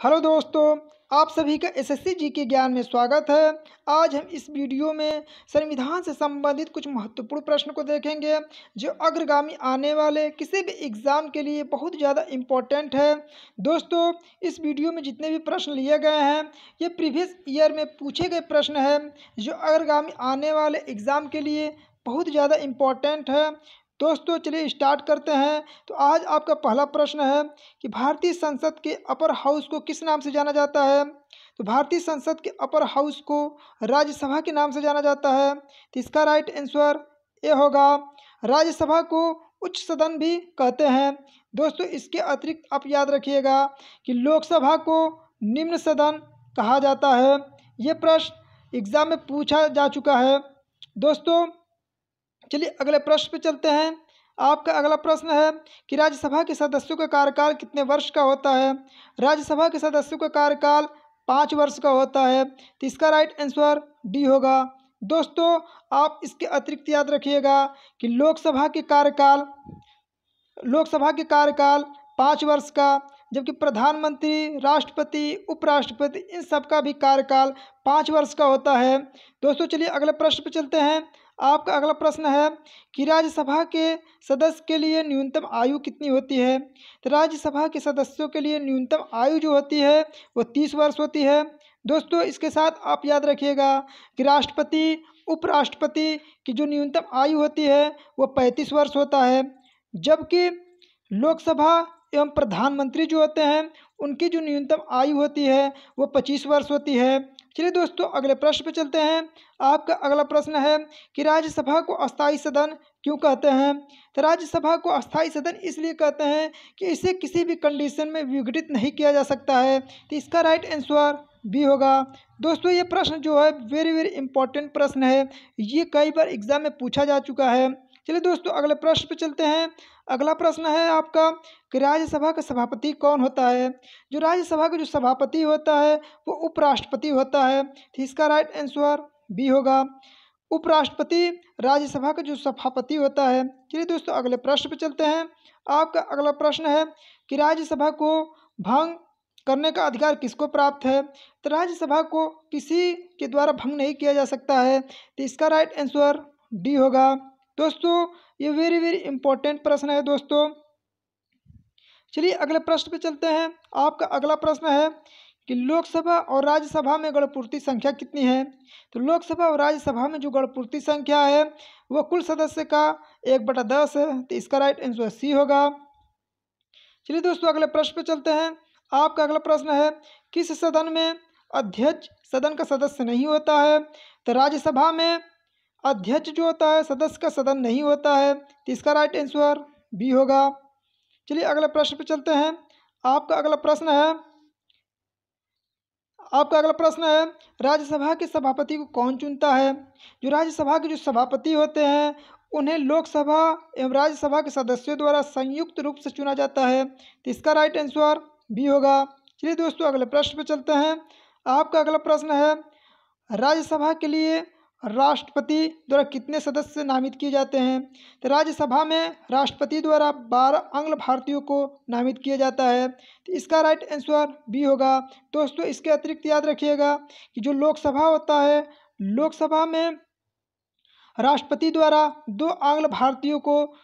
Hello दोस्तों, आप सभी का एसएससी जी के ज्ञान में स्वागत है। आज हम इस वीडियो में संविधान से संबंधित कुछ महत्वपूर्ण प्रश्न को देखेंगे, जो अग्रगामी आने वाले किसी भी एग्ज़ाम के लिए बहुत ज़्यादा इम्पोर्टेंट है। दोस्तों, इस वीडियो में जितने भी प्रश्न लिए गए हैं, ये प्रीवियस ईयर में पूछे गए प्रश्न हैं, जो अग्रगामी आने वाले एग्ज़ाम के लिए बहुत ज़्यादा इम्पोर्टेंट है। दोस्तों, चलिए स्टार्ट करते हैं। तो आज आपका पहला प्रश्न है कि भारतीय संसद के अपर हाउस को किस नाम से जाना जाता है? तो भारतीय संसद के अपर हाउस को राज्यसभा के नाम से जाना जाता है। तो इसका राइट आंसर ए होगा। राज्यसभा को उच्च सदन भी कहते हैं। दोस्तों, इसके अतिरिक्त आप याद रखिएगा कि लोकसभा को निम्न सदन कहा जाता है। ये प्रश्न एग्ज़ाम में पूछा जा चुका है। दोस्तों चलिए अगले प्रश्न पे चलते हैं। आपका अगला प्रश्न है कि राज्यसभा के सदस्यों का कार्यकाल कितने वर्ष का होता है? राज्यसभा के सदस्यों का कार्यकाल पाँच वर्ष का होता है। तो इसका राइट आंसर डी होगा। दोस्तों, आप इसके अतिरिक्त याद रखिएगा कि लोकसभा के कार्यकाल, लोकसभा के कार्यकाल पाँच वर्ष का, जबकि प्रधानमंत्री, राष्ट्रपति, उपराष्ट्रपति इन सब का भी कार्यकाल पाँच वर्ष का होता है। दोस्तों, चलिए अगले प्रश्न पर चलते हैं। आपका अगला प्रश्न है कि राज्यसभा के सदस्य के लिए न्यूनतम आयु कितनी होती है? तो राज्यसभा के सदस्यों के लिए न्यूनतम आयु जो होती है, वो तीस वर्ष होती है। दोस्तों, इसके साथ आप याद रखिएगा कि राष्ट्रपति, उपराष्ट्रपति की जो न्यूनतम आयु होती है, वो पैंतीस वर्ष होता है। जबकि लोकसभा एवं प्रधानमंत्री जो होते हैं, उनकी जो न्यूनतम आयु होती है, वो पच्चीस वर्ष होती है। चलिए दोस्तों, अगले प्रश्न पे चलते हैं। आपका अगला प्रश्न है कि राज्यसभा को अस्थाई सदन क्यों कहते हैं? तो राज्यसभा को अस्थाई सदन इसलिए कहते हैं कि इसे किसी भी कंडीशन में विघटित नहीं किया जा सकता है। तो इसका राइट आंसर बी होगा। दोस्तों, ये प्रश्न जो है वेरी वेरी इंपॉर्टेंट प्रश्न है। ये कई बार एग्ज़ाम में पूछा जा चुका है। चलिए दोस्तों, अगले प्रश्न पे चलते हैं। अगला प्रश्न है आपका कि राज्यसभा का सभापति कौन होता है? जो राज्यसभा का जो सभापति होता है, वो उपराष्ट्रपति होता है। तो इसका राइट आंसर बी होगा। उपराष्ट्रपति राज्यसभा का जो सभापति होता है। चलिए दोस्तों, अगले प्रश्न पे चलते हैं। आपका अगला प्रश्न है कि राज्यसभा को भंग करने का अधिकार किसको प्राप्त है? तो राज्यसभा को किसी के द्वारा भंग नहीं किया जा सकता है। तो इसका राइट आंसर डी होगा। दोस्तों, ये वेरी वेरी इंपॉर्टेंट प्रश्न है दोस्तों। चलिए अगले प्रश्न पे चलते हैं। आपका अगला प्रश्न है कि लोकसभा और राज्यसभा में गणपूर्ति संख्या कितनी है? तो लोकसभा और राज्यसभा में जो गणपूर्ति संख्या है, वो कुल सदस्य का एक बटा दस है तो इसका राइट आंसर सी होगा। चलिए दोस्तों, अगले प्रश्न पे चलते हैं। आपका अगला प्रश्न है, किस सदन में अध्यक्ष सदन का सदस्य नहीं होता है? तो राज्यसभा में अध्यक्ष जो होता है, सदस्य का सदन नहीं होता है तो इसका राइट आंसर बी होगा। चलिए अगले प्रश्न पे चलते हैं। आपका अगला प्रश्न है, आपका अगला प्रश्न है, राज्यसभा के सभापति को कौन चुनता है? जो राज्यसभा के जो सभापति होते हैं, उन्हें लोकसभा एवं राज्यसभा के सदस्यों द्वारा संयुक्त रूप से चुना जाता है तो इसका राइट आंसर बी होगा। चलिए दोस्तों, अगले प्रश्न पे चलते हैं। आपका अगला प्रश्न है, राज्यसभा के लिए राष्ट्रपति द्वारा कितने सदस्य नामित किए जाते हैं? तो राज्यसभा में राष्ट्रपति द्वारा बारह आंग्ल भारतीयों को नामित किया जाता है। तो इसका राइट आंसर बी होगा। दोस्तों, इसके अतिरिक्त याद रखिएगा कि जो लोकसभा होता है, लोकसभा में राष्ट्रपति द्वारा दो आंग्ल भारतीयों को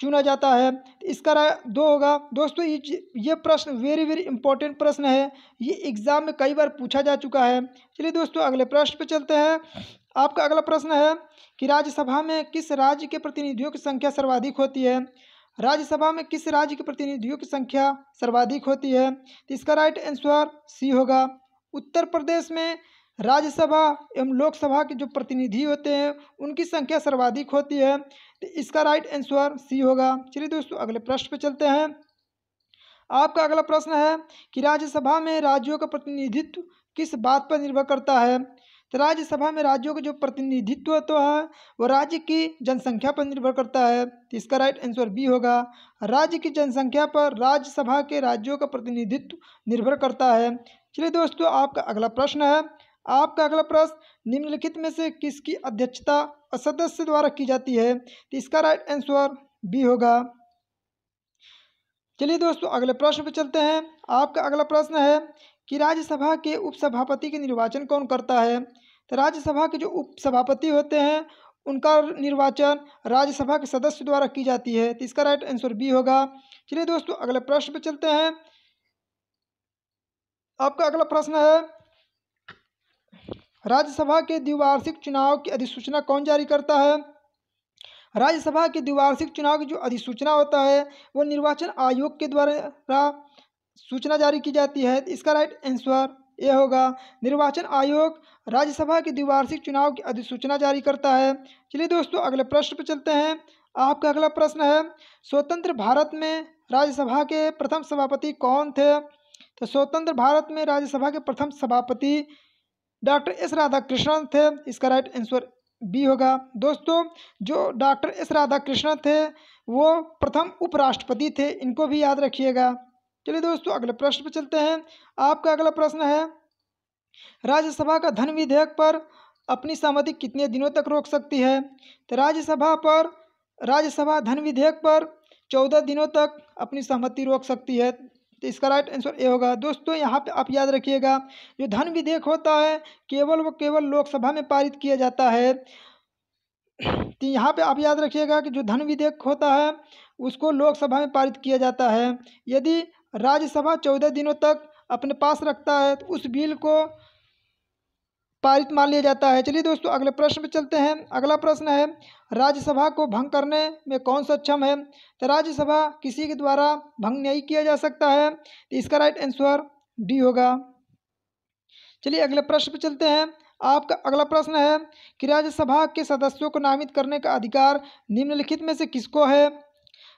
चुना जाता है। तो इसका राय दो होगा। दोस्तों, ये ये प्रश्न वेरी वेरी इंपॉर्टेंट प्रश्न है। ये एग्ज़ाम में कई बार पूछा जा चुका है। चलिए दोस्तों, अगले प्रश्न पे चलते हैं। आपका अगला प्रश्न है कि राज्यसभा में किस राज्य के प्रतिनिधियों की संख्या सर्वाधिक होती है? राज्यसभा में किस राज्य के प्रतिनिधियों की संख्या सर्वाधिक होती है? तो इसका राइट आंसर सी होगा। उत्तर प्रदेश में राज्यसभा एवं लोकसभा के जो प्रतिनिधि होते हैं, उनकी संख्या सर्वाधिक होती है। तो इसका राइट आंसर सी होगा। चलिए दोस्तों, अगले प्रश्न पे चलते हैं। आपका अगला प्रश्न है कि राज्यसभा में राज्यों का प्रतिनिधित्व किस बात पर निर्भर करता है? तो राज्यसभा में राज्यों का जो प्रतिनिधित्व तो है, वो राज्य की जनसंख्या पर निर्भर करता है। तो इसका राइट आंसर बी होगा। राज्य की जनसंख्या पर राज्यसभा के राज्यों का प्रतिनिधित्व निर्भर करता है। चलिए दोस्तों, आपका अगला प्रश्न है। आपका अगला प्रश्न, निम्नलिखित में से किसकी अध्यक्षता सदस्य द्वारा की जाती है? तो इसका राइट आंसर बी होगा। चलिए दोस्तों, अगले प्रश्न पर चलते हैं। आपका अगला प्रश्न है कि राज्यसभा के उपसभापति के निर्वाचन कौन करता है? राज्यसभा के जो उपसभापति होते हैं, उनका निर्वाचन राज्यसभा के सदस्य द्वारा की जाती है। तो इसका राइट आंसर बी होगा। चलिए दोस्तों, अगले प्रश्न पे चलते हैं। आपका अगला प्रश्न है, राज्यसभा के द्विवार्षिक चुनाव की अधिसूचना कौन जारी करता है? राज्यसभा के द्विवार्षिक चुनाव की जो अधिसूचना होता है, वो निर्वाचन आयोग के द्वारा सूचना जारी की जाती है। इसका राइट आंसर ये होगा। निर्वाचन आयोग राज्यसभा के द्विवार्षिक चुनाव की अधिसूचना जारी करता है। चलिए दोस्तों, अगले प्रश्न पर चलते हैं। आपका अगला प्रश्न है, स्वतंत्र भारत में राज्यसभा के प्रथम सभापति कौन थे? तो स्वतंत्र भारत में राज्यसभा के प्रथम सभापति डॉक्टर एस राधाकृष्णन थे। इसका राइट आंसर बी होगा। दोस्तों, जो डॉक्टर एस राधाकृष्णन थे, वो प्रथम उपराष्ट्रपति थे। इनको भी याद रखिएगा। चलिए दोस्तों, अगले प्रश्न पर चलते हैं। आपका अगला प्रश्न है, राज्यसभा का धन विधेयक पर अपनी सहमति कितने दिनों तक रोक सकती है? तो राज्यसभा पर, राज्यसभा धन विधेयक पर चौदह दिनों तक अपनी सहमति रोक सकती है। तो इसका राइट आंसर ए होगा। दोस्तों, यहाँ पे आप याद रखिएगा, जो धन विधेयक होता है, केवल वो केवल लोकसभा में पारित किया जाता है। तो यहाँ पे आप याद रखिएगा कि जो धन विधेयक होता है, उसको लोकसभा में पारित किया जाता है। यदि राज्यसभा चौदह दिनों तक अपने पास रखता है तो उस बिल को पारित मान लिया जाता है। चलिए दोस्तों, अगले प्रश्न पे चलते हैं। अगला प्रश्न है, राज्यसभा को भंग करने में कौन सक्षम है? तो राज्यसभा किसी के द्वारा भंग नहीं किया जा सकता है तो इसका राइट आंसर डी होगा। चलिए अगले प्रश्न पे चलते हैं। आपका अगला प्रश्न है कि राज्यसभा के सदस्यों को नामित करने का अधिकार निम्नलिखित में से किसको है?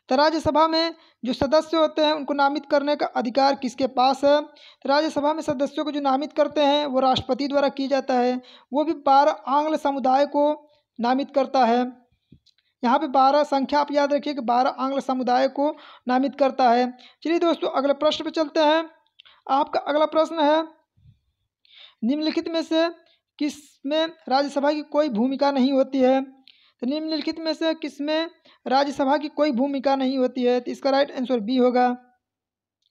तो राज्यसभा में जो सदस्य होते हैं, उनको नामित करने का अधिकार किसके पास है? तो राज्यसभा में सदस्यों को जो नामित करते हैं, वो राष्ट्रपति द्वारा किया जाता है। वो भी बारह आंग्ल समुदाय को नामित करता है। यहाँ पे बारह संख्या आप याद रखिए कि बारह आंग्ल समुदाय को नामित करता है। चलिए दोस्तों, अगले प्रश्न पे चलते हैं। आपका अगला प्रश्न है, निम्नलिखित में से किसमें राज्यसभा की कोई भूमिका नहीं होती है? तो निम्नलिखित में से किसमें राज्यसभा की कोई भूमिका नहीं होती है? तो इसका राइट आंसर बी होगा।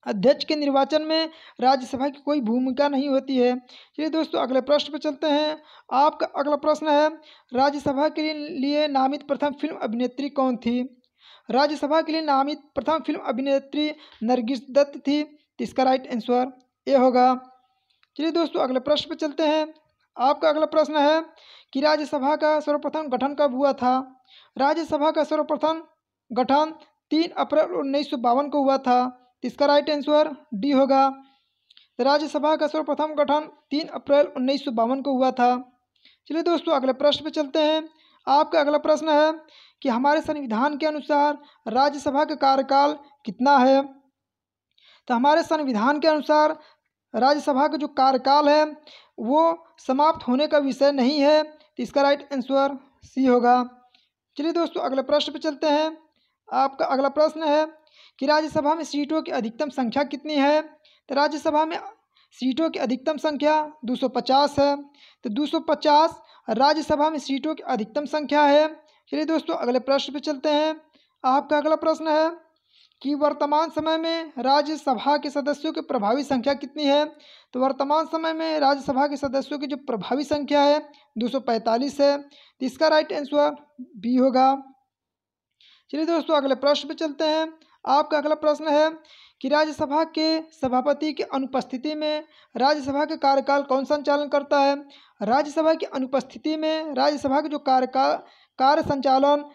अध्यक्ष के निर्वाचन में राज्यसभा की कोई भूमिका नहीं होती है। चलिए दोस्तों, अगले प्रश्न पर चलते हैं। आपका अगला प्रश्न है, राज्यसभा के लिए नामित प्रथम फ़िल्म अभिनेत्री कौन थी? राज्यसभा के लिए नामित प्रथम फ़िल्म अभिनेत्री नरगिस दत्त थी। तो इसका राइट आंसर ए होगा। चलिए दोस्तों, अगले प्रश्न पर चलते हैं। आपका अगला प्रश्न है कि राज्यसभा का सर्वप्रथम गठन कब हुआ था? राज्यसभा का सर्वप्रथम गठन तीन अप्रैल उन्नीस सौ बावन को हुआ था। इसका राइट आंसर डी होगा। राज्यसभा का सर्वप्रथम गठन तीन अप्रैल उन्नीस सौ बावन को हुआ था। चलिए दोस्तों, अगले प्रश्न पे चलते हैं। आपका अगला प्रश्न है कि हमारे संविधान के अनुसार राज्यसभा का कार्यकाल कितना है? तो हमारे संविधान के अनुसार राज्यसभा का जो कार्यकाल है, वो समाप्त होने का विषय नहीं है तो इसका राइट आंसर सी होगा। चलिए दोस्तों, अगले प्रश्न पर चलते हैं। आपका अगला प्रश्न है कि राज्यसभा में सीटों की अधिकतम संख्या कितनी है? तो राज्यसभा में सीटों की अधिकतम संख्या 250 है। तो 250 राज्यसभा में सीटों की अधिकतम संख्या है। चलिए दोस्तों, अगले प्रश्न पर चलते हैं। आपका अगला प्रश्न है कि वर्तमान समय में राज्यसभा के सदस्यों की प्रभावी संख्या कितनी है? तो वर्तमान समय में राज्यसभा के सदस्यों की जो प्रभावी संख्या है 245 है। तो इसका राइट आंसर बी होगा। चलिए दोस्तों, अगले प्रश्न पे चलते हैं। आपका अगला प्रश्न है कि राज्यसभा के सभापति की अनुपस्थिति में राज्यसभा के कार्यकाल कौन संचालन करता है? राज्यसभा की अनुपस्थिति में राज्यसभा के जो कार्यकाल, कार्य संचालन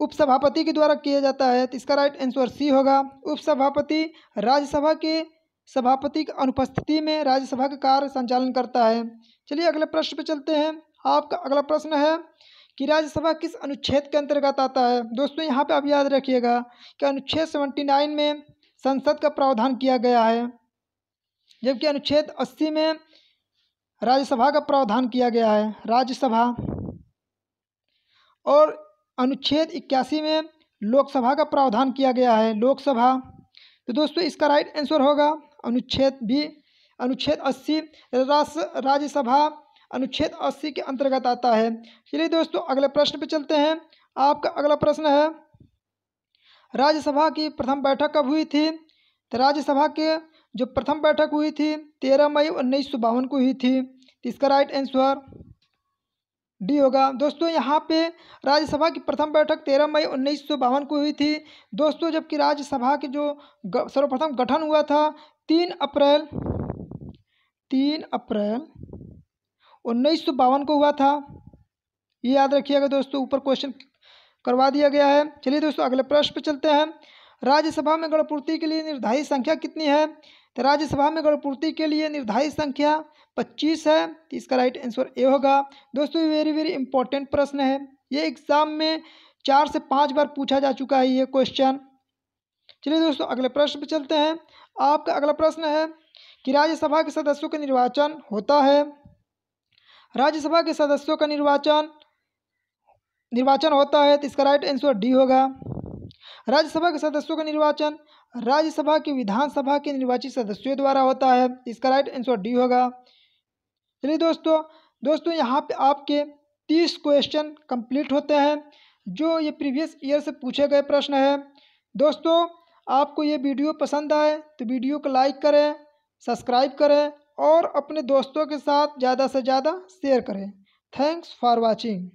उपसभापति के द्वारा किया जाता है तो इसका राइट आंसर सी होगा। उपसभापति राज्यसभा के सभापति की अनुपस्थिति में राज्यसभा का कार्य संचालन करता है। चलिए अगले प्रश्न पे चलते हैं। आपका अगला प्रश्न है कि राज्यसभा किस अनुच्छेद के अंतर्गत आता है? दोस्तों, यहाँ पे आप याद रखिएगा कि अनुच्छेद सेवेंटी नाइन में संसद का प्रावधान किया गया है, जबकि अनुच्छेद अस्सी में राज्यसभा का प्रावधान किया गया है। राज्यसभा और अनुच्छेद इक्यासी में लोकसभा का प्रावधान किया गया है। लोकसभा। तो दोस्तों, इसका राइट आंसर होगा। अनुच्छेद भी, अनुच्छेद अस्सी राज्यसभा अनुच्छेद अस्सी के अंतर्गत आता है। चलिए दोस्तों, अगले प्रश्न पे चलते हैं। आपका अगला प्रश्न है, राज्यसभा की प्रथम बैठक कब हुई थी? तो राज्यसभा के जो प्रथम बैठक हुई थी, तेरह मई उन्नीस सौ बावन को हुई थी। तो इसका राइट आंसर डी होगा। दोस्तों, यहाँ पे राज्यसभा की प्रथम बैठक तेरह मई उन्नीस सौ बावन को हुई थी। दोस्तों, जबकि राज्यसभा के जो सर्वप्रथम गठन हुआ था, तीन अप्रैल तीन अप्रैल उन्नीस सौ बावन को हुआ था। ये याद रखिएगा दोस्तों, ऊपर क्वेश्चन करवा दिया गया है। चलिए दोस्तों, अगले प्रश्न पर चलते हैं। राज्यसभा में गणपूर्ति के लिए निर्धारित संख्या कितनी है? तो राज्यसभा में गणपूर्ति के लिए निर्धारित संख्या पच्चीस है तो इसका राइट आंसर ए होगा। दोस्तों, ये वेरी वेरी इंपॉर्टेंट प्रश्न है। ये एग्ज़ाम में चार से पाँच बार पूछा जा चुका है ये क्वेश्चन चलिए दोस्तों, अगले प्रश्न पर चलते हैं। आपका अगला प्रश्न है कि राज्यसभा के सदस्यों का निर्वाचन होता है। राज्यसभा के सदस्यों का निर्वाचन निर्वाचन होता है तो इसका राइट आंसर डी होगा। राज्यसभा के सदस्यों का निर्वाचन राज्यसभा की विधानसभा के निर्वाचित सदस्यों द्वारा होता है। इसका राइट आंसर डी होगा। चलिए दोस्तों दोस्तों यहाँ पे आपके तीस क्वेश्चन कंप्लीट होते हैं, जो ये प्रीवियस ईयर से पूछे गए प्रश्न है। दोस्तों, आपको ये वीडियो पसंद आए तो वीडियो को लाइक करें सब्सक्राइब करें और अपने दोस्तों के साथ ज़्यादा से ज़्यादा शेयर करें। Thanks for watching